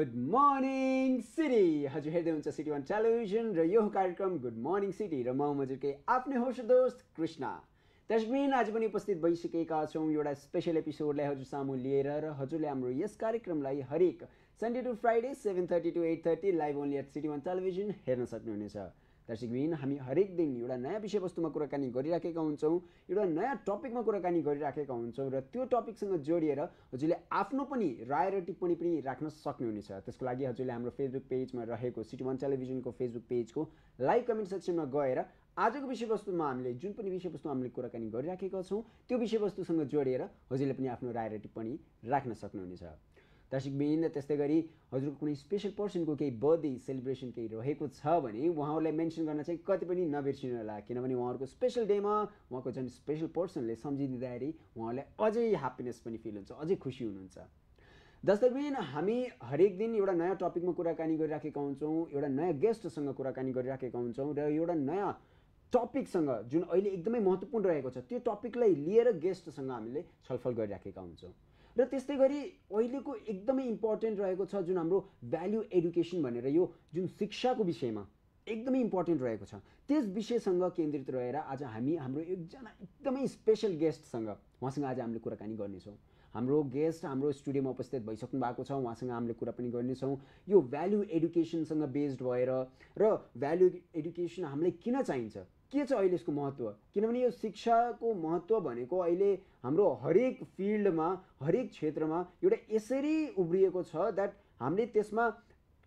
Good morning city हजुर हेर्दै हुन्छ सिटी वान टेलिभिजन र यो कार्यक्रम गुड मर्निङ सिटी र म हजुरकै आफ्नै होस्ट दोस्त कृष्ण। त्यसबिन आज पनि उपस्थित भइसकेका छौँ। एउटा स्पेसल एपिसोडलाई हजुर सामु लिएर र हजुरले हाम्रो यस कार्यक्रमलाई हरेक Sunday to Friday seven thirty to eight thirty live only at City One television हेर्न सक्नुहुनेछ। दर्शकबिन हामी हरेक दिन एउटा नयाँ विषयवस्तुमा कुराकानी गरिराखेका हुन्छौँ एउटा नयाँ टपिकमा कुराकानी गरिराखेका हुन्छौँ र त्यो टपिकसँग जोडिएर हजुरले आफ्नो पनि राय र टिप्पणी पनि राख्न सक्नुहुनेछ। त्यसको लागि हजुरले हाम्रो फेसबुक पेजमा रहेको सिटी वान टेलिभिजनको फेसबुक पेजको लाइभ कमेन्ट सेक्सनमा गएर आजको विषयवस्तुमा हामीले जुन पनि विषयवस्तु हामीले कुराकानी गरिराखेका छौँ त्यो विषयवस्तुसँग जोडिएर हजुरले पनि आफ्नो राय र टिप्पणी राख्न सक्नुहुनेछ। दर्शकबिन त्यस्तै गरी हजुरको कुनै स्पेसल पर्सनको केही बर्थडे सेलिब्रेसन केही रहेको छ भने उहाँहरूलाई मेन्सन गर्न चाहिँ कति पनि नबिर्सिनु होला किनभने उहाँहरूको स्पेसल डेमा उहाँको झन् स्पेसल पर्सनले सम्झिदिँदाखेरि उहाँहरूलाई अझै ह्याप्पिनेस पनि फिल हुन्छ अझै खुसी हुनुहुन्छ। दर्शकबिन हामी हरेक दिन एउटा नयाँ टपिकमा कुराकानी गरिराखेका हुन्छौँ एउटा नयाँ गेस्टसँग कुराकानी गरिराखेका हुन्छौँ र एउटा नयाँ टपिकसँग जुन अहिले एकदमै महत्त्वपूर्ण रहेको छ त्यो टपिकलाई लिएर गेस्टसँग हामीले छलफल गरिराखेका हुन्छौँ। र त्यस्तै गरी अहिलेको एकदमै इम्पोर्टेन्ट रहेको छ जुन हाम्रो भ्याल्यु एडुकेसन भनेर यो जुन शिक्षाको विषयमा एकदमै इम्पोर्टेन्ट रहेको छ। त्यस विषयसँग केन्द्रित रहेर आज हामी हाम्रो एकजना एकदमै स्पेसल गेस्टसँग उहाँसँग आज हामीले कुराकानी गर्नेछौँ। हाम्रो गेस्ट हाम्रो स्टुडियोमा उपस्थित भइसक्नु भएको छ उहाँसँग हामीले कुरा पनि गर्नेछौँ। यो भ्याल्यु एडुकेसनसँग बेस्ड भएर र भ्याल्यु एडुकेसन हामीलाई किन चाहिन्छ? के छ अहिले यसको महत्त्व? किनभने यो शिक्षाको महत्त्व भनेको अहिले हाम्रो हरेक फिल्डमा हरेक क्षेत्रमा एउटा यसरी उब्रिएको छ द्याट हामीले त्यसमा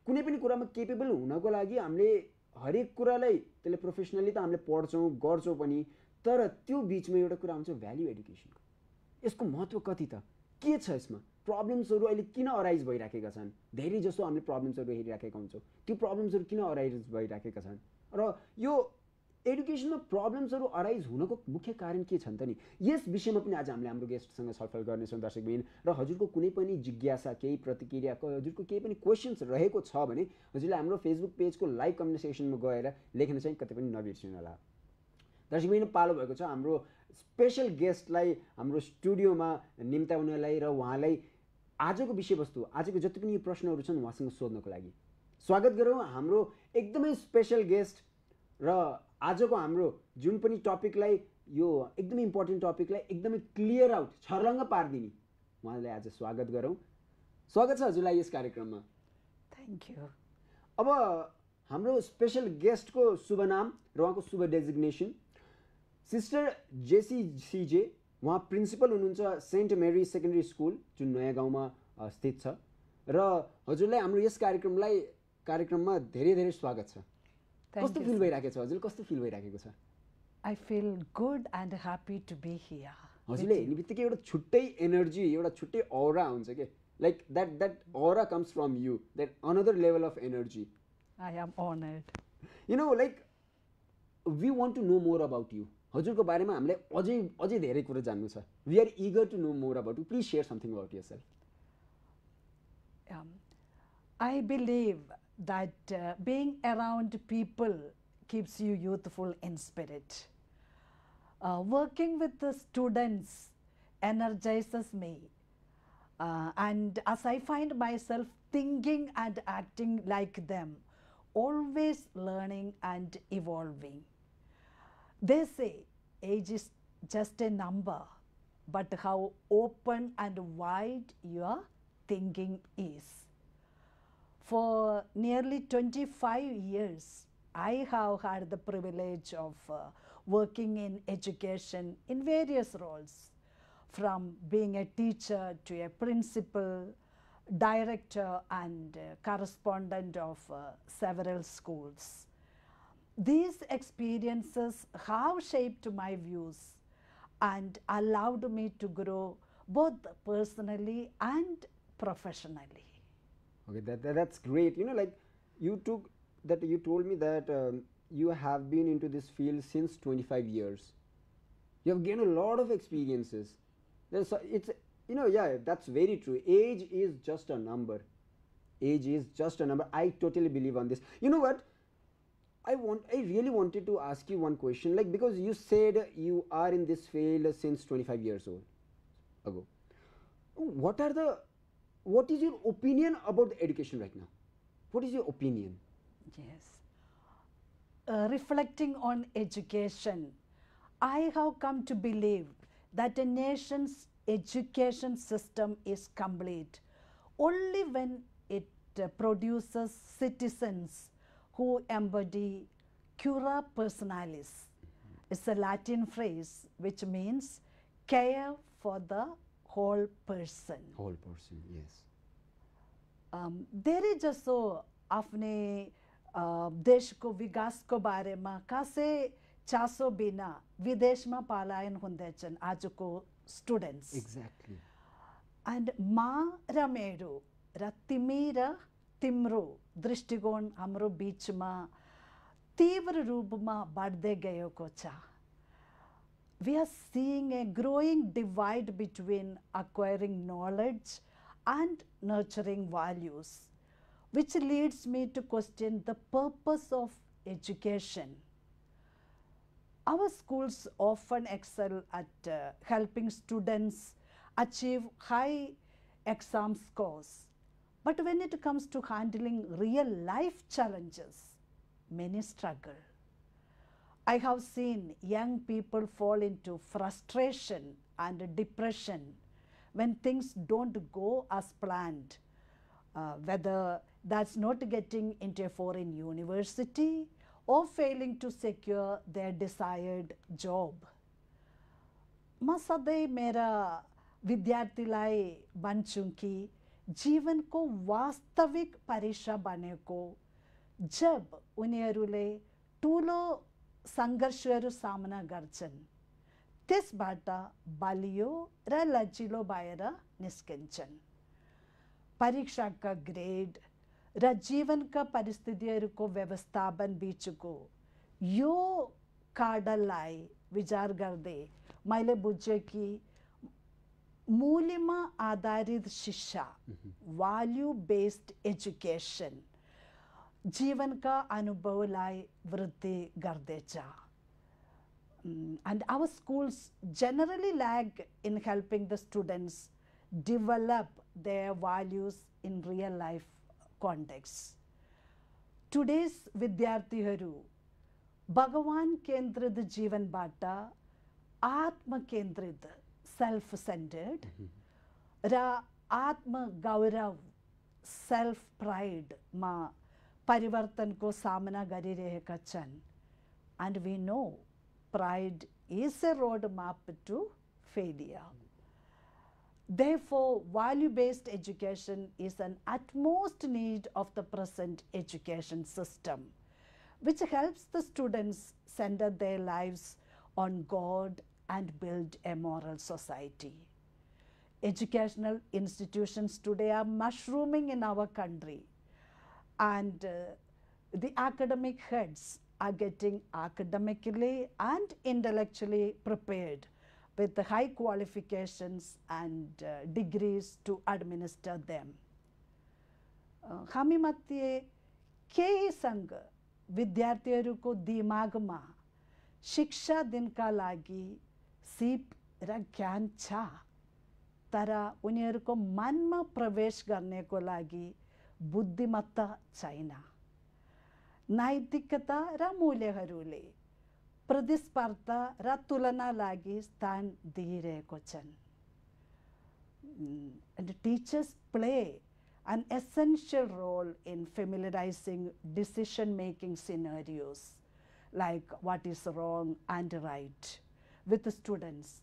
कुनै पनि कुरामा केपेबल हुनको लागि हामीले हरेक कुरालाई त्यसले प्रोफेसनली त हामीले पढ्छौँ गर्छौँ पनि तर त्यो बिचमा एउटा कुरा आउँछ भ्याल्यु एडुकेसनको यसको महत्त्व कति त? के छ यसमा? प्रब्लम्सहरू अहिले किन अराइज भइराखेका छन्? धेरै जसो हामीले प्रब्लम्सहरू हेरिराखेका हुन्छौँ। त्यो प्रब्लम्सहरू किन अराइज भइराखेका छन्? र यो एडुकेसनमा प्रब्लम्सहरू अराइज हुनको मुख्य कारण के छन् त नि? यस विषयमा पनि आज हामीले हाम्रो गेस्टसँग छलफल गर्नेछौँ दर्शकबिन र हजुरको कुनै पनि जिज्ञासा केही प्रतिक्रिया हजुरको केही पनि क्वेसन्स रहेको छ भने हजुरले हाम्रो फेसबुक पेजको लाइभ कमेन्ट सेक्सनमा गएर लेख्न चाहिँ कतै पनि नबिर्सिनु होला। दर्शकबिन पालो भएको छ। हाम्रो स्पेसल गेस्टलाई हाम्रो स्टुडियोमा निम्ताउनलाई र उहाँलाई आजको विषयवस्तु आजको जति पनि प्रश्नहरू छन् उहाँसँग सोध्नको लागि। स्वागत गरौँ। हाम्रो एकदमै स्पेसल गेस्ट र आजको हाम्रो जुन पनि टपिकलाई यो एकदमै इम्पोर्टेन्ट टपिकलाई एकदमै क्लियर आउट छर्लङ्ग पारिदिने उहाँलाई आज स्वागत गरौँ। स्वागत छ हजुरलाई यस कार्यक्रममा। थ्याङ्क यू अब हाम्रो स्पेसल गेस्टको शुभ नाम र उहाँको शुभ डेजिग्नेसन सिस्टर जेसी सिजे उहाँ प्रिन्सिपल हुनुहुन्छ सेन्ट मेरी सेकेन्डरी स्कुल जुन नयाँ गाउँमा स्थित छ। र हजुरलाई हाम्रो यस कार्यक्रमलाई कार्यक्रममा धेरै धेरै स्वागत छ। कस्तो फिल भइरहेको छ हजुर? कस्तो फिल भइराखेको छ? I feel good and happy to be here हजुरले हेर्ने बित्तिकै एउटा छुट्टै एनर्जी एउटा छुट्टै औरा हुन्छ कि? Like that that aura comes from you that another level of energy I am honoured you know like we want to know more about you हजुरको बारेमा हामीले अझै अझै धेरै कुरो जान्नु छ। We are eager to know more about you please share something about yourself I believe that uh, being around people keeps you youthful in spirit. Uh, working with the students energizes me. Uh, and as I find myself thinking and acting like them, always learning and evolving. They say age is just a number, but how open and wide your thinking is. For nearly 25 years, I have had the privilege of uh, working in education in various roles, from being a teacher to a principal, director, and uh, correspondent of uh, several schools. These experiences have shaped my views and allowed me to grow both personally and professionally. Okay, that, that that's great. You know, like you took that you told me that um, you have been into this field since 25 years. You have gained a lot of experiences. There's a, it's you know yeah that's very true. Age is just a number. Age is just a number. I totally believe on this. You know what? I want I really wanted to ask you one question like because you said you are in this field since 25 years old ago. What are the what is your opinion about the education right now? What is your opinion? Yes. Uh, reflecting on education, I have come to believe that a nation's education system is complete only when it uh, produces citizens who embody cura personalis. It's a Latin phrase which means care for the whole person. Whole person, yes. um, धेरै जसो आफ्नै देशको विकासको बारेमा खासै चासो बिना विदेशमा पलायन हुँदैछन् आजको स्टुडेन्ट्स Exactly. एन्ड म र मेरो र तिमी र तिम्रो दृष्टिकोण हाम्रो बिचमा तीव्र रूपमा बढ्दै गएको छ we are seeing a growing divide between acquiring knowledge and nurturing values, which leads me to question the purpose of education. Our schools often excel at uh, helping students achieve high exam scores. But when it comes to handling real life challenges, many struggle. I have seen young people fall into frustration and depression when things don't go as planned, uh, whether that's not getting into a foreign university or failing to secure their desired job. म सधैँ मेरा विद्यार्थीलाई भन्छु कि जीवनको वास्तविक परीक्षा भनेको जब उनीहरूले ठुलो सङ्घर्षहरू सामना गर्छन् त्यसबाट बलियो र लचिलो भएर निस्किन्छन् परीक्षाका ग्रेड र जीवनका परिस्थितिहरूको व्यवस्थापन बिचको यो काडललाई विचार गर्दै मैले बुझेँ कि मूल्यमा आधारित शिक्षा value based education जीवनका अनुभवलाई वृद्धि गर्दैछ Mm, and our schools generally lag in helping the students develop their values in real life context. Today's विद्यार्थीहरू भगवान केन्द्रित जीवनबाट आत्म केन्द्रित सेल्फ सेन्टर्ड र आत्म गौरव Parivartan ko samna gari kachan. And we know pride is a roadmap to failure. Therefore, value-based education is an utmost need of the present education system, which helps the students center their lives on God and build a moral society. Educational institutions today are mushrooming in our country and uh, the academic heads are getting academically and intellectually prepared with the high qualifications and uh, degrees to administer them. A, हामी मध्ये केहीसँग विद्यार्थीहरूको दिमागमा शिक्षा दिनका लागि सिप र ज्ञान छ तर उनीहरूको मनमा प्रवेश गर्नेको लागि बुद्धिमत्ता चाइना नैतिकता र मूल्यहरूले प्रतिस्पर्धा र तुलना लागि स्थान दिइरहेको छन् and teachers play an essential role in familiarizing decision making scenarios like what is wrong and right with students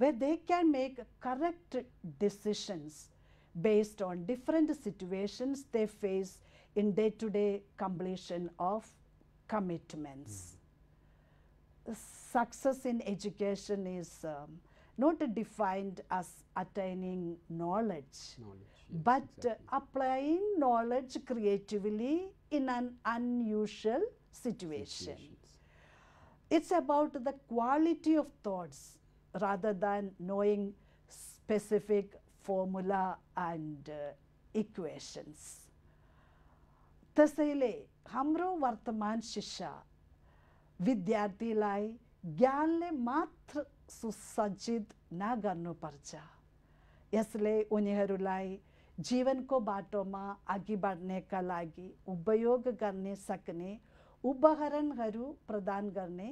way they can make correct decisions based on different situations they face in day to day completion of commitments success in education is um, not defined as attaining knowledge, Knowledge. yes, but uh, applying knowledge creatively in an unusual situation. It's about the quality of thoughts rather than knowing specific formula and equations. त्यसैले हाम्रो वर्तमान शिक्षा विद्यार्थीलाई ज्ञानले मात्र सुसज्जित नगर्नुपर्छ यसले उनीहरूलाई जीवनको बाटोमा अघि बढ्नेका लागि उपयोग गर्ने सक्ने उपकरणहरू प्रदान गर्ने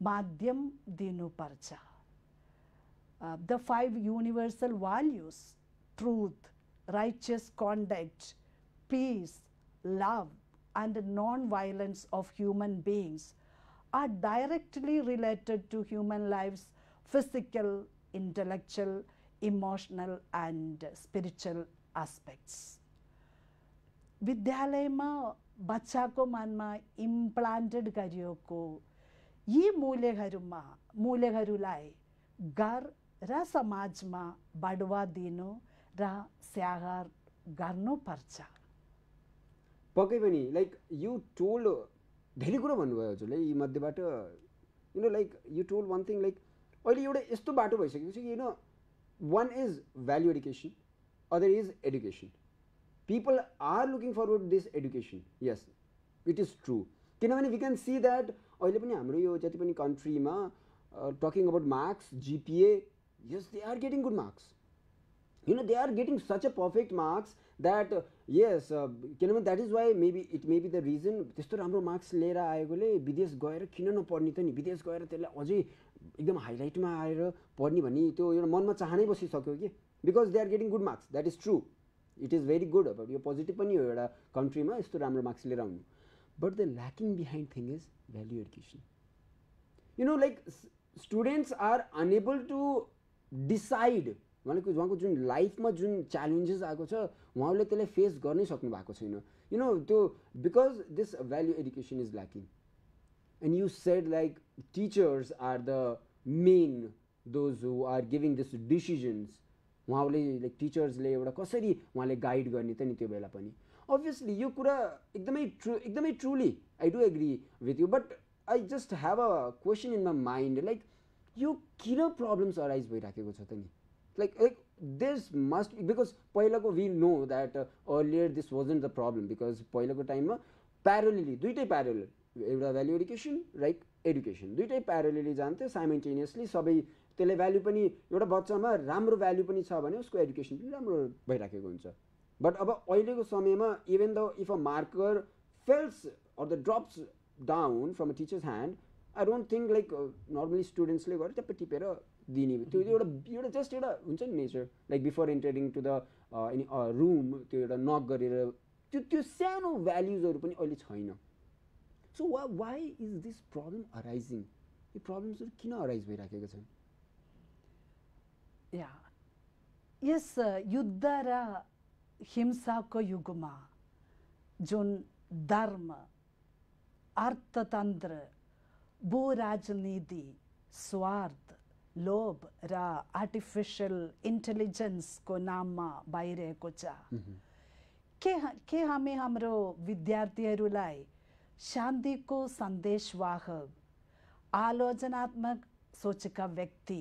माध्यम दिनुपर्छ uh, the five universal values truth, righteous conduct, peace, love, and non violence of human beings are directly related to human life's physical, intellectual, emotional, and spiritual aspects. विद्यालयमा बच्चाको मनमा इम्प्लान्टेड गरिएको यी मूल्यहरूमा मूल्यहरूलाई घर र समाजमा बढुवा दिनु र स्याहार गर्नुपर्छ पक्कै पनि लाइक यु टोल्ड धेरै कुरो भन्नुभयो हजुरले यी मध्येबाट you know like you told one thing like अहिले एउटा यस्तो बाटो भइसकेको छ कि you know one is value education other is education people are looking forward this education yes it is true किनभने वी क्यान सी द्याट अहिले पनि हाम्रो यो जति पनि कन्ट्रीमा talking about marks GPA yes they are getting good marks. You know they are getting such a perfect marks that uh, yes किनभने that is why maybe it may be the reason त्यस्तो राम्रो marks लिएर आएकोले विदेश गएर किन नपढ्ने त नि विदेश गएर त्यसलाई अझै एकदम हाइलाइटमा आएर पढ्ने भन्ने त्यो एउटा मनमा चाहनै बसिसक्यो कि? Because they are getting good marks that is true it is very good अब यो पोजिटिभ पनि हो एउटा कन्ट्रीमा यस्तो राम्रो मार्क्स लिएर आउनु. But the lacking behind thing is value education you know like students are unable to decide उहाँले उहाँको जुन लाइफमा जुन च्यालेन्जेस आएको छ उहाँले त्यसलाई फेस गर्नै सक्नु भएको छैन। यु नो त्यो because this value education is lacking and you said like teachers are the main those who are giving this decisions उहाँले लाइक टिचर्सले एउटा कसरी उहाँले गाइड गर्ने त नि त्यो बेला पनि। अभियसली यो कुरा एकदमै ट्रु एकदमै truly I do agree with you but I just have a question in my mind like यो किन प्रब्लम्स अराइज भइराखेको छ त नि। Like like this must because पहिलाको we know that earlier this wasn't the problem because पहिलाको टाइममा प्यारोलिली दुइटै प्यारोल एउटा भ्याल्यु एडुकेसन राइट एडुकेसन दुइटै प्यारोलिली जान्थ्यो साइमेन्टेनियसली सबै त्यसले भ्याल्यु पनि एउटा बच्चामा राम्रो भ्याल्यु पनि छ भने उसको एडुकेसन पनि राम्रो भइराखेको हुन्छ। बट अब अहिलेको समयमा even the if a marker falls or the drops down from a teachers hand I don't think like normally स्टुडेन्ट्सले गरेर ट्याप्पै टिपेर दिने त्यो एउटा एउटा जस्ट एउटा हुन्छ नि nature like before entering to the any room त्यो एउटा नक गरेर त्यो त्यो सानो भ्याल्युजहरू पनि अहिले छैन सो वा why is this problem arising यो प्रब्लम्सहरू किन अराइज भइराखेको छन् या यस युद्ध र हिंसाको युगमा जुन धर्म अर्थतन्त्र भू राजनीति स्वार्थ लोभ र आर्टिफिशियल आर्टिफिसियल इन्टेलिजेन्सको नाममा भइरहेको छ के के हामी हाम्रो विद्यार्थीहरूलाई शान्तिको सन्देशवाहक आलोचनात्मक सोचेका व्यक्ति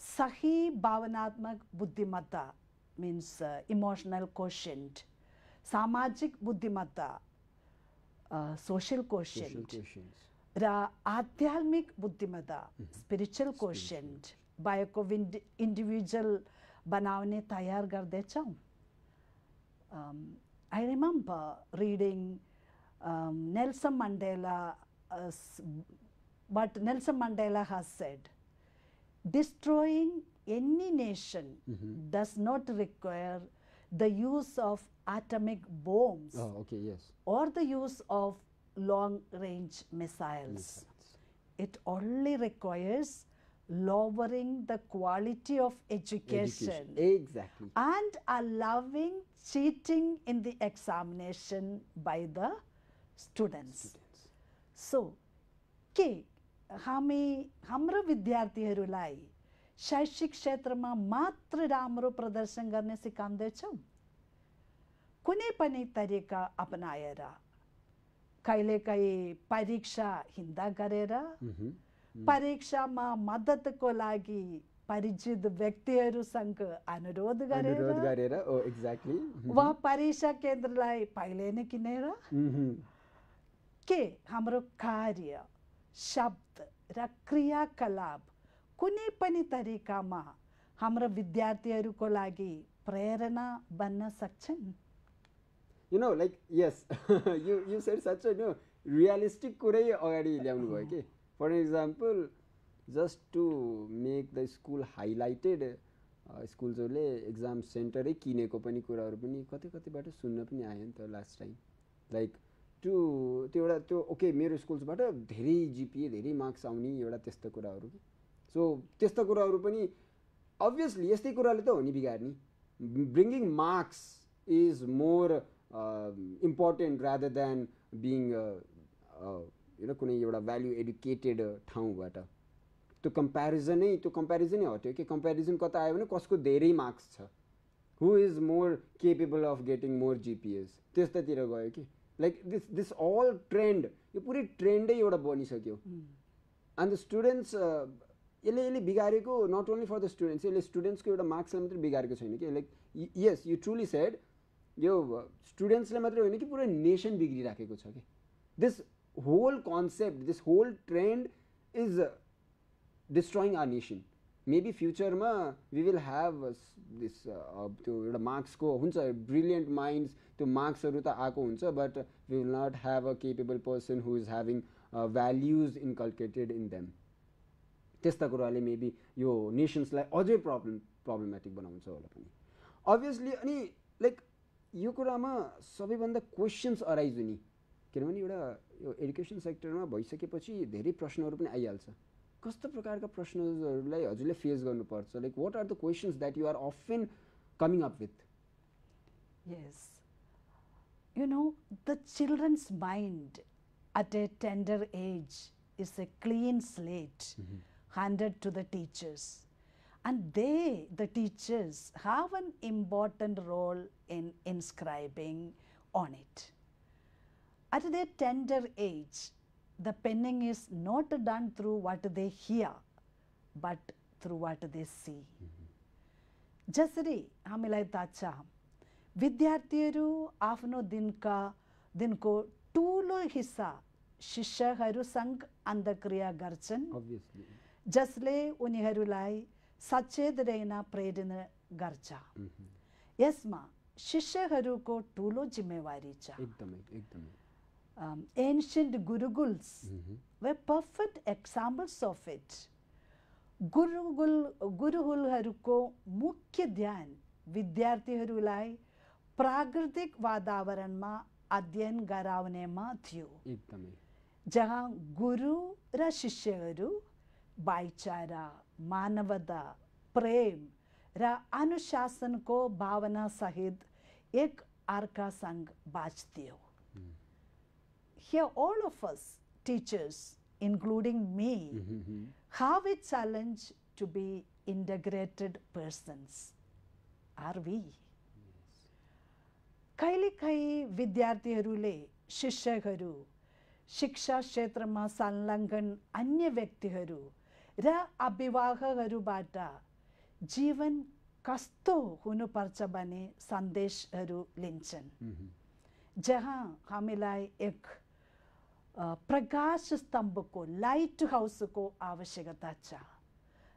सही भावनात्मक बुद्धिमत्ता मिन्स इमोशनल क्वेसन्ट सामाजिक बुद्धिमत्ता सोसियल क्वेसन्ट र आध्यात्मिक बुद्धिमता स्पिरिचुअल क्वेश्चन बायो को इंडिविजुअल बनाने तैयार कर they I remember reading Nelson Mandela but Nelson Mandela has said destroying any nation does not require the use of atomic bombs और the use of long range missiles. Missiles. It only requires lowering the quality of education, Exactly. and allowing cheating in the examination by the students. Students. So के हामी हाम्रो विद्यार्थीहरूलाई शैक्षिक क्षेत्रमा मात्र राम्रो प्रदर्शन गर्ने सिकाउँदैछौँ कुनै पनि तरिका अपनाएर कहिलेकाहीँ परीक्षा हिन्दा गरेर. परीक्षामा मद्दतको लागि परिचित व्यक्तिहरूसँग अनुरोध अनुरोध गरेर गरेर ओ एक्ज्याक्टली वा परीक्षा केन्द्रलाई पहिले नै किनेर के हाम्रो कार्य शब्द र क्रियाकलाप कुनै पनि तरिकामा हाम्रो विद्यार्थीहरूको लागि प्रेरणा बन्न सक्छन् you know like yes you you said such no realistic कुरै अगाडि ल्याउनु भयो कि for example just to make the school highlighted स्कुल्सहरूले exam सेन्टरै किनेको पनि कुराहरू पनि कतै कतैबाट सुन्न पनि आयो नि त लास्ट टाइम लाइक टु त्यो एउटा त्यो ओके मेरो स्कुल्सबाट धेरै जिपिए धेरै मार्क्स आउने एउटा त्यस्तो कुराहरू कि सो त्यस्तो कुराहरू पनि अभियसली यस्तै कुराले त हो नि बिगार्ने bringing marks is more important rather than being होइन कुनै एउटा भ्याल्यु एडुकेटेड ठाउँबाट त्यो कम्पेरिजनै त्यो कम्पेरिजनै हट्यो कि कम्पेरिजन कता आयो भने कसको धेरै मार्क्स छ who is more capable of getting more GPAs त्यस्तातिर गयो कि like this this all trend यो पुरै ट्रेन्डै एउटा बनिसक्यो अन्त स्टुडेन्ट्स यसले यसले बिगारेको not only for the students यसले स्टुडेन्ट्सको एउटा मार्क्सलाई मात्रै बिगारेको छैन कि like yes you truly said यो स्टुडेन्ट्सलाई मात्रै होइन कि पुरै नेसन बिग्रिराखेको छ कि? This whole concept this whole trend is destroying our nation maybe फ्युचरमा वी विल ह्याभ दिस त्यो एउटा मार्क्सको हुन्छ ब्रिलियन्ट माइन्ड्स त्यो मार्क्सहरू त आएको हुन्छ but we will not have a capable person who is having values inculcated in them त्यस्ता कुराले मेबी यो नेसन्सलाई अझै प्रब्लम प्रब्लमेटिक बनाउँछ होला पनि। अभियसली अनि लाइक यो कुरामा सबैभन्दा क्वेसन्स अराइज हुने। किनभने एउटा यो एडुकेसन सेक्टरमा भइसकेपछि धेरै प्रश्नहरू पनि आइहाल्छ। कस्तो प्रकारका प्रश्नहरूलाई हजुरले फेस गर्नुपर्छ? Like what are the questions that you are often coming up with Yes. You know, the children's mind at a tender age is a clean slate handed to the teachers. And they, the teachers, have an important role in inscribing on it. At their tender age, the penning is not done through what they hear, but through what they see. जसरी हामीलाई थाहा छ विद्यार्थीहरू आफ्नो दिनका दिनको ठुलो हिस्सा शिष्यहरूसँग अन्तक्रिया गर्छन् अभियसली जसले उनीहरूलाई सचेत रहन प्रेरणा गर्छ यसमा शिष्यहरूको ठुलो जिम्मेवारी छ एकदमै एकदमै um, ancient gurukuls were perfect examples of it. गुरुकुल गुरुकुलहरूको मुख्य ध्यान विद्यार्थीहरूलाई प्राकृतिक वातावरणमा अध्ययन गराउनेमा थियो एकदमै जहाँ गुरु र शिष्यहरू भाइचारा मानवता प्रेम र अनुशासनको भावनासहित एक अर्कासँग बाँच्थ्यो Here, all of us, teachers, including me, have a challenge to be integrated persons. Are we? कहिलेकाहीँ विद्यार्थीहरूले शिक्षकहरू शिक्षा क्षेत्रमा संलग्न अन्य व्यक्तिहरू र जीवन कस्तो हुनुपर्छ भन्ने सन्देशहरू लिन्छन्। जहाँ हामीलाई एक प्रकाश स्तम्भको लाइट हाउसको आवश्यकता छ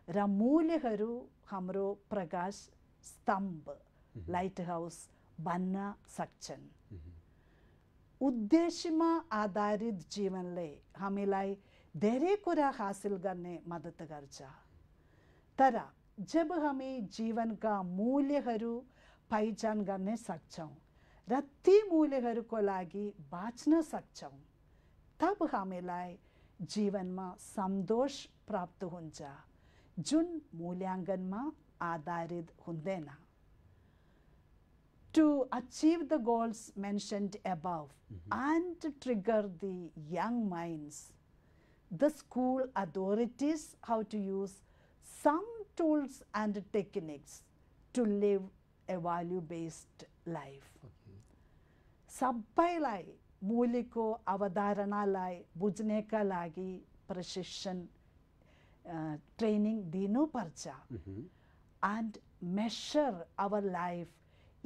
र मूल्यहरू हाम्रो प्रकाश स्तम्भ लाइट हाउस बन्न सक्छन्। उद्देश्यमा आधारित जीवनले हामीलाई धेरै कुरा हासिल गर्ने मद्दत गर्छ। तर जब हामी जीवनका मूल्यहरू पहिचान गर्न सक्छौँ र ती मूल्यहरूको लागि बाँच्न सक्छौँ तब हामीलाई जीवनमा सन्तोष प्राप्त हुन्छ जुन मूल्याङ्कनमा आधारित हुँदैन to achieve the goals mentioned above mm -hmm. and to trigger the young minds, the school authorities have to use some tools and techniques to live a value-based life. ಸಬ್ಬೈಲಾಗಿ ಮೂಲಿಕೋ ಅವಧಾರಣಾಲಾಗಿ ಬುಜ್ನೇಕಲಾಗಿ precision training, ದೀನು ಪರ್ಚ and measure our life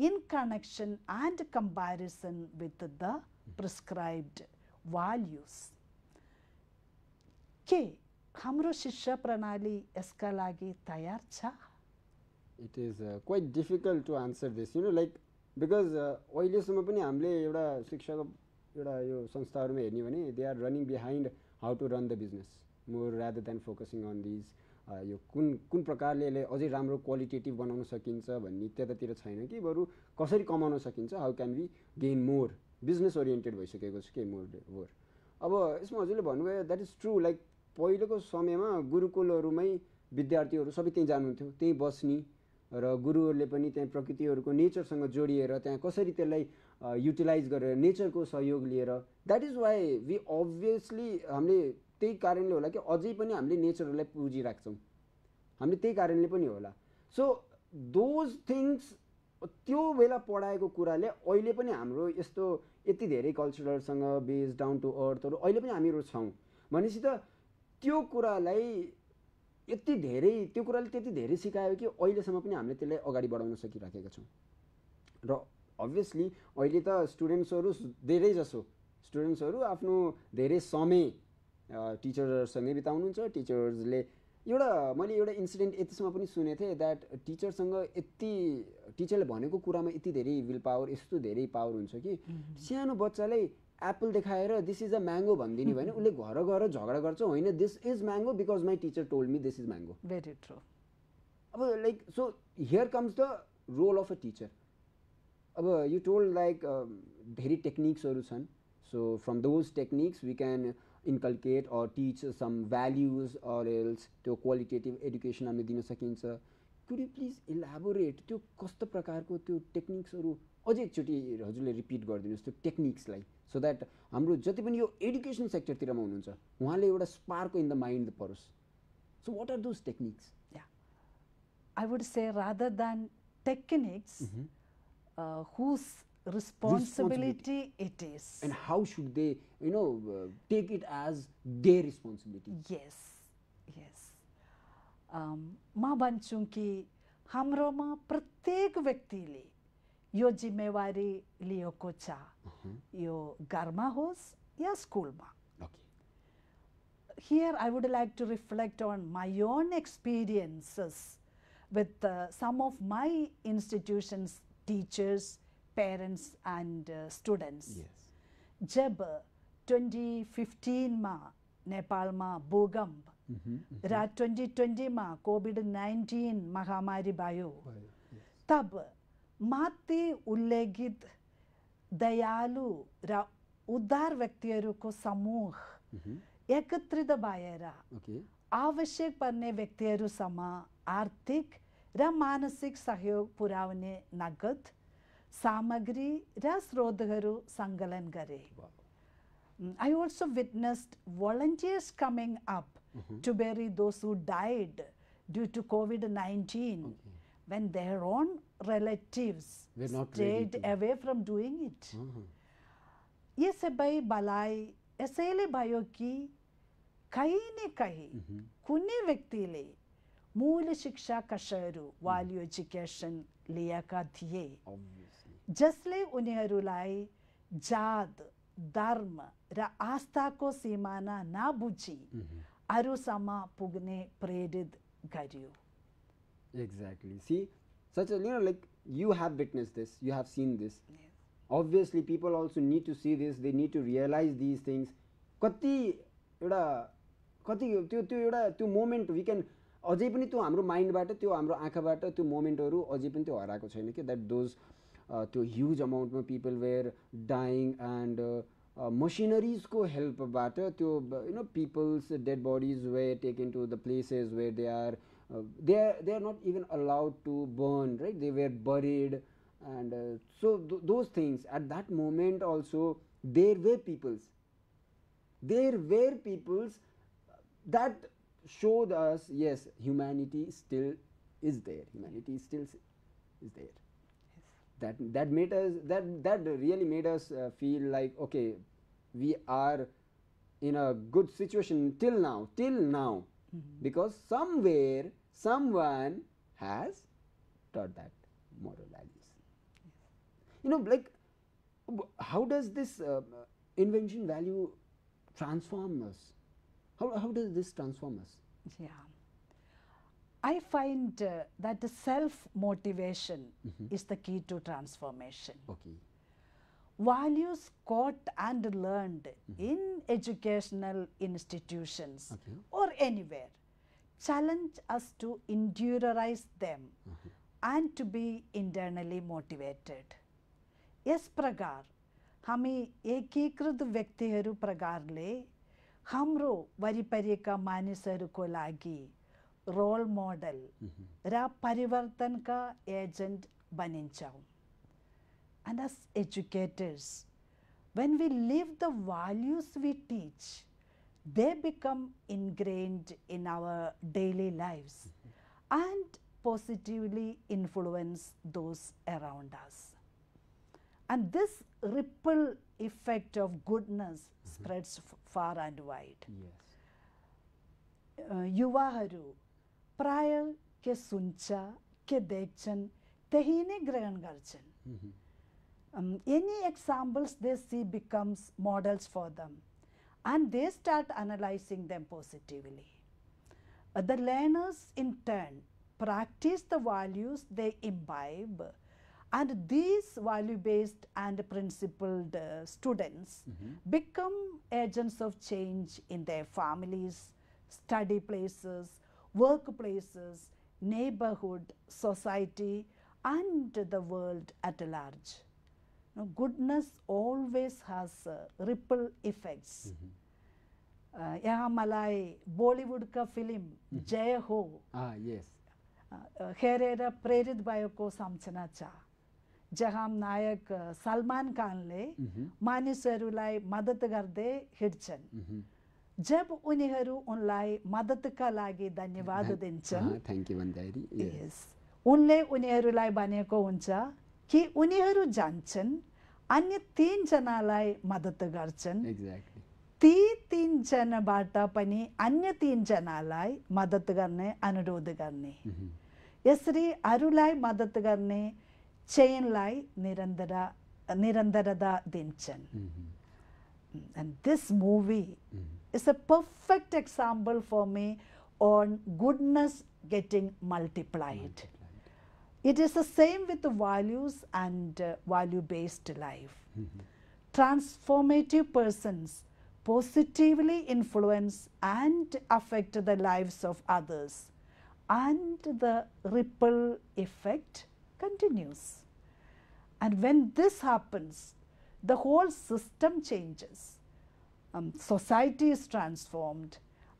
in connection and comparison with the prescribed values. K. हाम्रो शिक्षा प्रणाली यसका लागि तयार छ it is quite difficult to answer this you know like because अहिलेसम्म पनि हामीले एउटा शिक्षाको एउटा यो संस्थाहरूमा हेर्ने भने they are running behind how to run the business more rather than focusing on these यो कुन कुन प्रकारले यसले अझै राम्रो क्वालिटेटिभ बनाउन सकिन्छ भन्ने त्यतातिर छैन कि बरु कसरी कमाउन सकिन्छ how can be gain more business oriented भइसकेको छ कि मोर मोर अब यसमा हजुरले भन्नुभयो द्याट इज ट्रु लाइक पहिलेको समयमा गुरुकुलहरूमै विद्यार्थीहरू सबै त्यहीँ जानुहुन्थ्यो। त्यहीँ बस्ने र गुरुहरूले पनि त्यहाँ प्रकृतिहरूको नेचरसँग जोडिएर त्यहाँ कसरी त्यसलाई युटिलाइज गरेर नेचरको सहयोग लिएर that is why we obviously हामीले त्यही कारणले होला कि अझै पनि हामीले नेचरहरूलाई पुजिराख्छौँ। हामीले त्यही कारणले पनि होला। सो दोज थिङ्स त्यो बेला पढाएको कुराले अहिले पनि हाम्रो यस्तो यति धेरै कल्चरलसँग बेस डाउन टु अर्थहरू अहिले पनि हामीहरू छौँ। भनेपछि त त्यो कुरालाई यति धेरै त्यो कुराले त्यति धेरै सिकायो कि अहिलेसम्म पनि हामीले त्यसलाई अगाडि बढाउन सकिराखेका छौँ। र अभियसली अहिले त स्टुडेन्ट्सहरू धेरै जसो। स्टुडेन्ट्सहरू आफ्नो धेरै समय टिचरहरूसँगै बिताउनुहुन्छ। टिचर्सले एउटा मैले एउटा इन्सिडेन्ट यतिसम्म पनि सुनेको थिएँ द्याट टिचरसँग यति टिचरले भनेको कुरामा यति धेरै विल पावर यस्तो धेरै पावर हुन्छ कि सानो बच्चालाई एप्पल देखाएर दिस इज अ म्याङ्गो भनिदिने भने उसले घर गएर झगडा गर्छ। होइन this is mango because my teacher told me this is mango very true अब like so here comes the role of a teacher अब यु टोल्ड लाइक धेरै टेक्निक्सहरू छन्। So from those techniques we can inculcate or teach some values or else त्यो qualitative education हामीले दिन सकिन्छ। Could you please elaborate त्यो कस्तो प्रकारको त्यो टेक्निक्सहरू अझै एकचोटि हजुरले रिपिट गरिदिनुहोस् त्यो टेक्निक्सलाई सो द्याट हाम्रो जति पनि यो एडुकेसन सेक्टरतिरमा हुनुहुन्छ उहाँले एउटा स्पार्क इन द माइन्ड परोस् so what are those techniques I would say rather than techniques, uh, whose responsibility, it is. And how should they, you know, uh, take it as their responsibility? Yes, yes. Um, म भन्छु कि हाम्रोमा प्रत्येक व्यक्तिले यो जिम्मेवारी लिएको छ यो घरमा होस् या स्कुलमा Okay. Here, I would like to reflect on my own experiences with uh, some of my institutions, teachers, parents, and uh, students. Yes. जब 2015 मा नेपालमा भूकम्प र 2020 मा कोभिड नाइन्टिन महामारी भयो तब माथि उल्लेखित दयालु र उद्धार व्यक्तिहरूको समूह एकत्रित भएर Okay. आवश्यक पर्ने व्यक्तिहरूसम्म आर्थिक र मानसिक सहयोग पुर्याउने नगद सामग्री र स्रोतहरू सङ्कलन गरे Wow. Mm, I also witnessed volunteers coming up to bury those who died due to COVID 19 when their own relatives stayed away from doing it. ये सब भाई भलाई ऐसे भाइयों की कहीं न कहीं कुने व्यक्ति ले मूल शिक्षा कशहरू वाली एजुकेशन लिया का थिए जसले उनीहरूलाई जात धर्म र आस्थाको सिमाना नबुझी अरूसम्म पुग्ने प्रेरित गर्यो exactly see such a, you know, like you have witnessed this, you have seen this. Obviously, people also need to see this, they need to realize these things. कति एउटा कति त्यो त्यो एउटा त्यो मोमेन्ट वी क्यान अझै पनि त्यो हाम्रो माइन्डबाट त्यो हाम्रो आँखाबाट त्यो मोमेन्टहरू अझै पनि त्यो हराएको छैन कि द्याट दोज त्यो ह्युज अमाउन्टमा पिपल वेयर डाइङ एन्ड मसिनरिजको हेल्पबाट त्यो you know people's dead bodies were taken to the places where they are they are they are not even allowed to burn right? They were buried and uh, so th- those things. At that moment also there were peoples. There were peoples that showed us yes humanity still is there. Humanity still is there. That that made us that that really made us uh, feel like okay we are in a good situation till now till now. Because somewhere someone has taught that moral values you know like how does this uh, invention value transform us how, how does this transform us Yeah. I find uh, that the self motivation is the key to transformation. Okay. Values caught and learned in educational institutions Okay. or anywhere challenge us to interiorize them and to be internally motivated. यस प्रकार हामी एकीकृत व्यक्तिहरू प्रकारले हाम्रो वरिपरिका मानिसहरूको लागि role model र परिवर्तनका agent बनिन्छौँ And as educators, when we live the values we teach, they become ingrained in our daily lives and positively influence those around us. And this ripple effect of goodness spreads f- far and wide. Yes. A, युवाहरू प्राय के सुन्छ के देख्छन् त्यही नै ग्रहण गर्छन् um, any examples they see becomes models for them and they start analyzing them positively. The learners in turn practice the values they imbibe and these value based and principled uh, students become agents of change in their families study places workplaces neighborhood society and the world at large now, goodness always has uh, ripple effects. Uh, यहाँ मलाई बलिउडका film Jai Ho हेरेर प्रेरित भएको सम्झना छ जहाँ नायक सलमान खानले मानिसहरूलाई मद्दत गर्दै हिँड्छन्. जब उनीहरू उनलाई मद्दतका लागि धन्यवाद दिन्छन्. उनले उनीहरूलाई भनेको हुन्छ कि उनीहरू जान्छन् अन्य तिनजनालाई मद्दत गर्छन् Exactly. ती तिनजनाबाट पनि अन्य तिनजनालाई मद्दत गर्ने अनुरोध गर्ने Mhm. यसरी अरूलाई मद्दत गर्ने चेनलाई निरन्तर निरन्तरता दिन्छन् Mhm. And this movie Mhm. is a perfect example for me on goodness getting multiplied. It is the same with the values and value based life. Transformative persons positively influence and affect the lives of others, and the ripple effect continues. And when this happens, the whole system changes. Um, society is transformed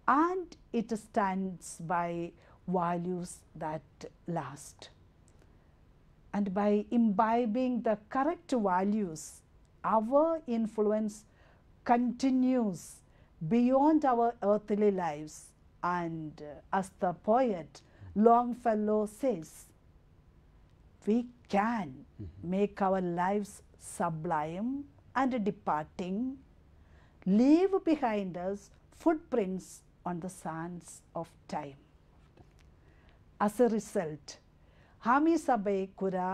and it stands by values that last. And by imbibing the correct values, our influence continues beyond our earthly lives. And uh, as the poet Longfellow says, we can make our lives sublime and departing, leave behind us footprints on the sands of time. As a result, हामी सबै कुरा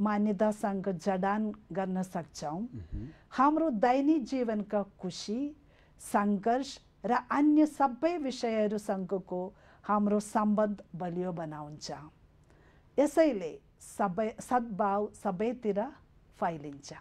मान्यतासँग जडान गर्न सक्छौँ हाम्रो दैनिक जीवनका खुसी सङ्घर्ष र अन्य सबै विषयहरूसँगको हाम्रो सम्बन्ध बलियो बनाउँछ यसैले सबै सद्भाव सबैतिर फैलिन्छ.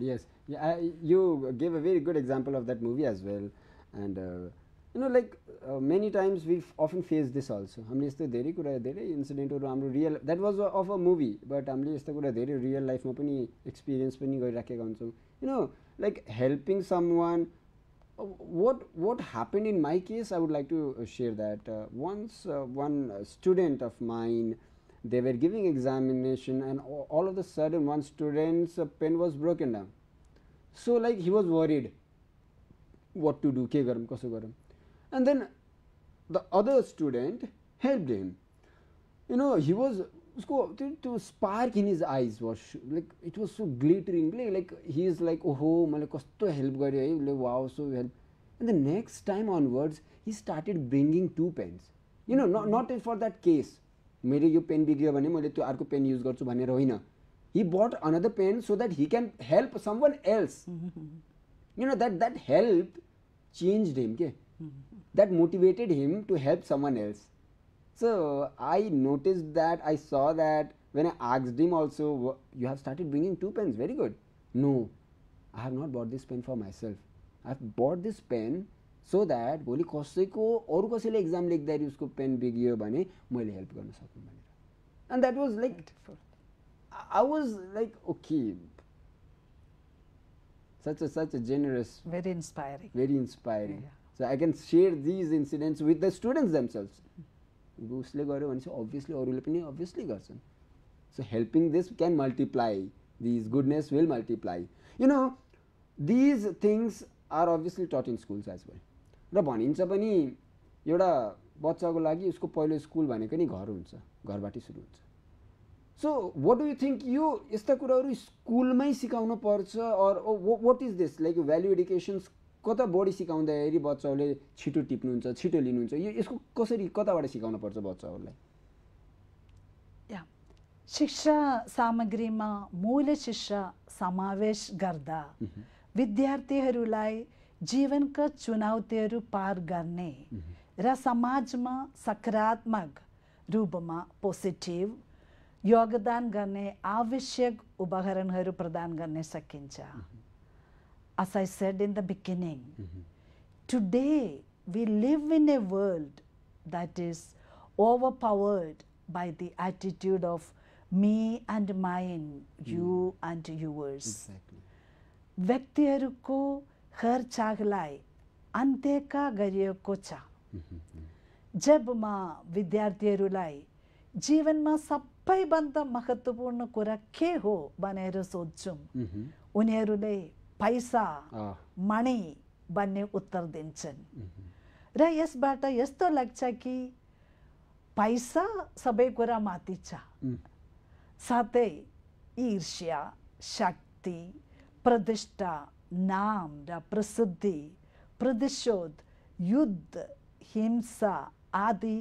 Yes. Yeah, I, you gave a very good example of that movie as well. And uh, you know, like uh, many times we often face this also. हामीले यस्तो धेरै कुरा धेरै इन्सिडेन्टहरू हाम्रो real that was of a movie but हामीले यस्तो कुरा धेरै रियल लाइफमा पनि एक्सपिरियन्स पनि गरिराखेका हुन्छौँ you know like helping someone what what happened in my case i would like to uh, share that uh, once uh, one uh, student of mine they were giving examination and a- all of a sudden one student's uh, pen was broken down so like he was worried what to do के गरौँ कसो गरौँ and then the other student helped him you know he was उसको त्यो त्यो spark in his eyes was like it was so glittering like he is like ओहो मैले कस्तो हेल्प गरेँ है उसले wow so help and the next time onwards he started bringing two pens you know not not for that case मेरो यो pain बिग्रियो भने मैले त्यो अर्को पेन युज गर्छु भनेर होइन he but another pen so that he can help someone else you know that that help changed him okay? that motivated him to help someone else So I noticed that, I saw that when I asked him also, "Wha- you have started bringing two pens, very good. No, I have not bought this pen for myself. I have bought this pen so that भोलि कसैको अरू कसैले exam लेख्दाखेरि उसको pain बिग्रियो भने मैले help गर्न सकौँ भनेर and that was like Beautiful. I was like, okay, such a such a generous, Very inspiring. very So I can share these incidents with the students themselves. उसले गर्यो भने चाहिँ अभियसली अरूले पनि अभियसली गर्छन् so helping this can multiply these goodness will multiply you know these things are obviously taught in schools as well र भनिन्छ पनि एउटा बच्चाको लागि उसको पहिलो स्कुल भनेको नि घर हुन्छ घरबाटै सुरु हुन्छ। So what do you think यो यस्ता कुराहरू स्कुलमै सिकाउनु पर्छ? Or what is this like value educations कता बढी सिकाउँदाखेरि बच्चाहरूले छिटो टिप्नुहुन्छ छिटो लिनुहुन्छ? यो यसको कसरी कताबाट सिकाउनु पर्छ बच्चाहरूलाई? या। शिक्षा सामग्रीमा मूल शिक्षा समावेश गर्दा विद्यार्थीहरूलाई जीवनका चुनौतीहरू पार गर्ने र समाजमा सकारात्मक रूपमा पोजिटिभ योगदान गर्ने आवश्यक उपकरणहरू प्रदान गर्न सकिन्छ। As I said in the beginning, Today, we live in a world that is overpowered by the attitude of me and mine, you and yours. Exactly व्यक्तिहरूको हर चाहलाई अन्त्यका गरिएको छ जब म विद्यार्थीहरूलाई जीवनमा सबैभन्दा महत्त्वपूर्ण कुरा के हो भनेर सोध्छौँ उनीहरूले पैसा मणि भन्ने उत्तर दिन्छन् र यसबाट यस्तो लाग्छ कि पैसा सबै कुरा माथि छ साथै ईर्ष्या शक्ति प्रतिष्ठा नाम र प्रसिद्धि प्रतिशोध युद्ध हिंसा आदि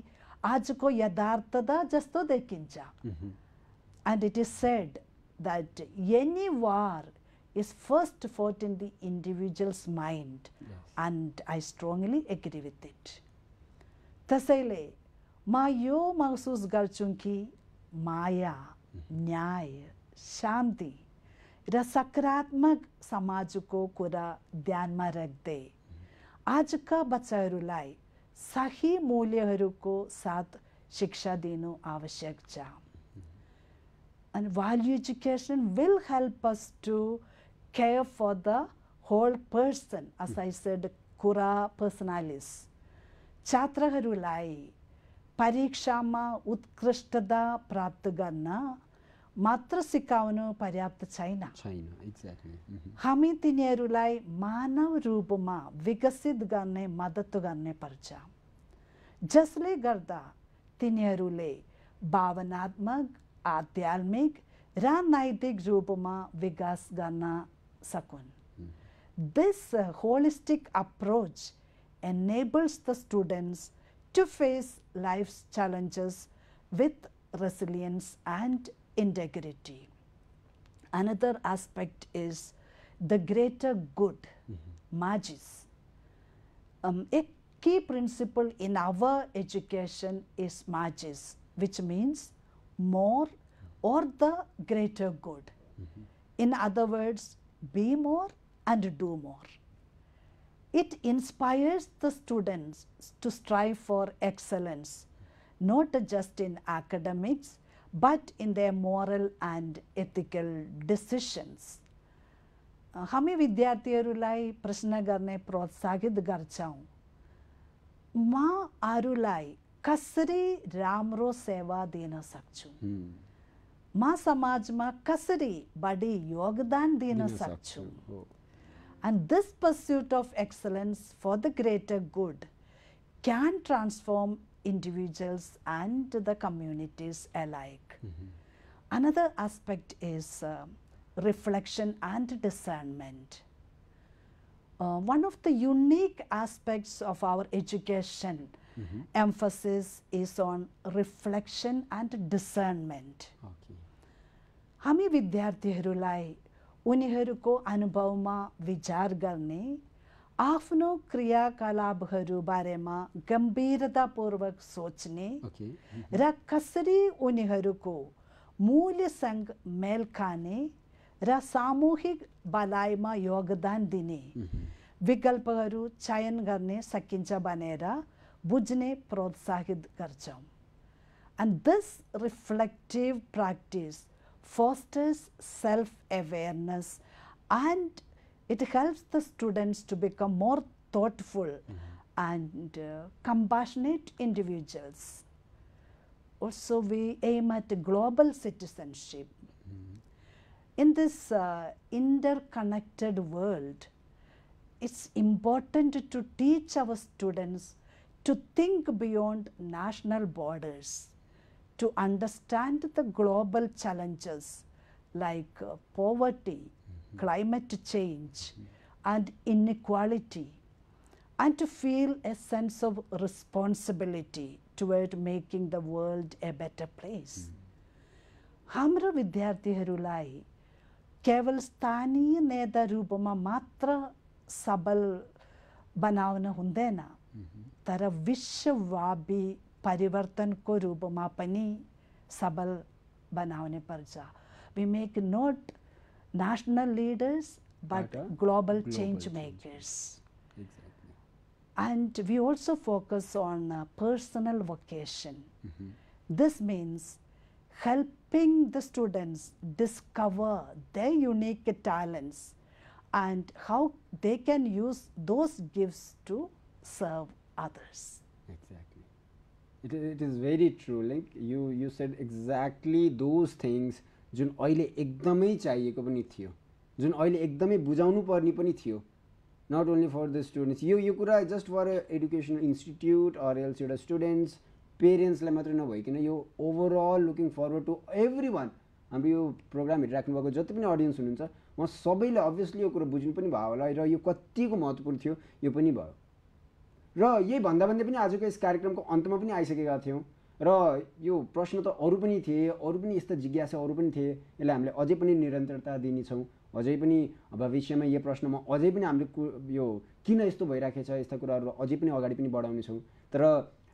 आजको यथार्थता जस्तो देखिन्छ And it is said that any war is first fought in the individual's mind. And I strongly agree with it. त्यसैले म यो महसुस गर्छु कि माया न्याय शान्ति र सकारात्मक समाजको कुरा ध्यानमा राख्दै आजका बच्चाहरूलाई सही मूल्यहरूको साथ शिक्षा दिनु आवश्यक छ and value education will help us to care for the whole person as i said cura personalis. छात्रहरूलाई परीक्षामा उत्कृष्टता प्राप्त गर्न मात्र सिकाउनु पर्याप्त छैन हामी तिनीहरूलाई मानव रूपमा विकसित गर्ने मद्दत गर्ने पर्छ जसले गर्दा तिनीहरूले भावनात्मक आध्यात्मिक र नैतिक रूपमा विकास गर्न Sakun. Mm. This uh, holistic approach enables the students to face life's challenges with resilience and integrity. Another aspect is the greater good, mm -hmm. magis. Um, a key principle in our education is magis, which means more or the greater good. Mm -hmm. In other words, be more and do more. It inspires the students to strive for excellence, not just in academics, but in their moral and ethical decisions. A, हामी विद्यार्थीहरूलाई प्रश्न गर्ने प्रोत्साहित गर्छौँ म अरूलाई कसरी राम्रो सेवा दिन सक्छु મા સમાજમાં કસરી બડી યોગદાન દેનો સાચું And this pursuit of excellence for the greater good can transform individuals and the communities alike. Another aspect is uh, reflection and discernment. Uh, one of the unique aspects of our education emphasis is on reflection and discernment. हामी विद्यार्थीहरूलाई उनीहरूको अनुभवमा विचार गर्ने आफ्नो क्रियाकलापहरू बारेमा गम्भीरतापूर्वक सोच्ने र कसरी उनीहरूको मूल्यसँग मेल खाने र सामूहिक भलाइमा योगदान दिने विकल्पहरू चयन गर्ने सकिन्छ भनेर बुझ्ने प्रोत्साहित गर्छौँ। And this reflective practice fosters self awareness and it helps the students to become more thoughtful and uh, compassionate individuals. Also, we aim at global citizenship. In this uh, interconnected world, it's important to teach our students to think beyond national borders, to understand the global challenges like uh, poverty, climate change, and inequality, and to feel a sense of responsibility toward making the world a better place. हाम्रो विद्यार्थीहरूलाई केवल स्थानीय नेता रूपमा मात्र सबल बनाउन हुँदैन तर विश्वव्यापी परिवर्तनको रूपमा पनि सबल बनाउने पर्छ we make note national leaders but But a global global change change. Makers exactly And we also focus on uh, personal vocation. This means helping the students discover their unique talents and how they can use those gifts to serve others. I- it is very true. Like you, you said exactly those things जुन अहिले एकदमै चाहिएको पनि थियो। जुन अहिले एकदमै बुझाउनु पर्ने पनि थियो। Not only for the students यो यो कुरा just for educational institute or else एउटा स्टुडेन्ट्स पेरेन्ट्सलाई मात्रै नभइकन यो overall looking forward to everyone हाम्रो यो प्रोग्राम हेरिराख्नु भएको जति पनि अडियन्स हुनुहुन्छ उहाँ सबैले अभियसली यो कुरो बुझ्नु पनि भयो होला र यो कतिको महत्त्वपूर्ण थियो यो पनि भयो। र यही भन्दा भन्दै पनि आजको यस कार्यक्रमको अन्तमा पनि आइसकेका थियौँ। र यो प्रश्न त अरू पनि थिए अरू पनि यस्ता जिज्ञासा अरू पनि थिए यसलाई हामीले अझै पनि निरन्तरता दिनेछौँ। अझै पनि भविष्यमा यो प्रश्नमा अझै पनि हामीले कु यो किन यस्तो भइराखेको छ यस्ता कुराहरू अझै पनि अगाडि पनि बढाउनेछौँ। तर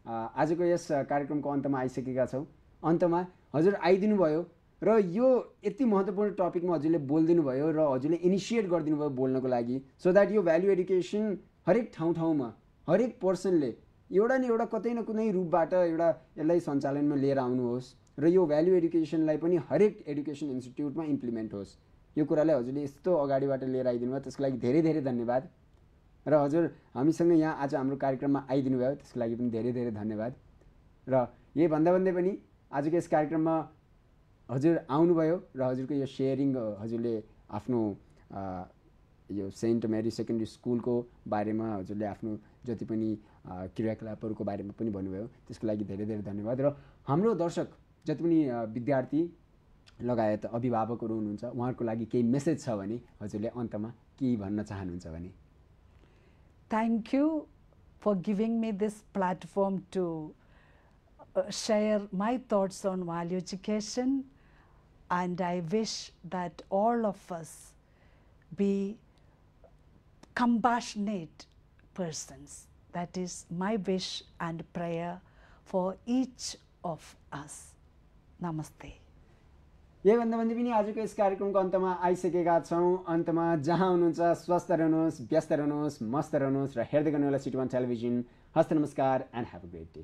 आजको यस कार्यक्रमको अन्तमा आइसकेका छौँ। अन्तमा हजुर आइदिनु भयो र यो यति महत्त्वपूर्ण टपिकमा हजुरले बोलिदिनु भयो र हजुरले इनिसिएट गरिदिनु भयो बोल्नको लागि। सो द्याट यो भ्याल्यु एडुकेसन हरेक ठाउँ ठाउँमा हरेक पर्सनले एउटा न एउटा कतै न कुनै रूपबाट एउटा यसलाई सञ्चालनमा लिएर आउनुहोस् र यो भ्याल्यु एडुकेसनलाई पनि हरेक एडुकेसन इन्स्टिट्युटमा इम्प्लिमेन्ट होस्। यो कुरालाई हजुरले यस्तो अगाडिबाट लिएर आइदिनु भयो त्यसको लागि धेरै धेरै धन्यवाद। र हजुर हामीसँग यहाँ आज हाम्रो कार्यक्रममा आइदिनु भयो त्यसको लागि पनि धेरै धेरै धन्यवाद। र यही भन्दा भन्दै पनि आजको यस कार्यक्रममा हजुर आउनुभयो र हजुरको यो सेयरिङ हजुरले आफ्नो यो सेन्ट मेरी सेकेन्ड्री स्कुलको बारेमा हजुरले आफ्नो जति पनि क्रियाकलापहरूको बारेमा पनि भन्नुभयो त्यसको लागि धेरै धेरै धन्यवाद र हाम्रो दर्शक जति पनि विद्यार्थी लगायत अभिभावकहरू हुनुहुन्छ उहाँहरूको लागि केही मेसेज छ भने हजुरले अन्तमा के भन्न चाहनुहुन्छ भने you for giving me this platform to uh, share my thoughts on value education. And I wish that all of us be compassionate persons. That is my wish and prayer for each of us. Namaste. यही भन्दा पनि आजको यस कार्यक्रमको अन्तमा आइसकेका छौँ अन्तमा जहाँ हुनुहुन्छ स्वस्थ रहनुहोस् व्यस्त रहनुहोस् मस्त रहनुहोस् र हेर्दै गर्नुहोला सिटी वान टेलिभिजन हस्त नमस्कार and have a great day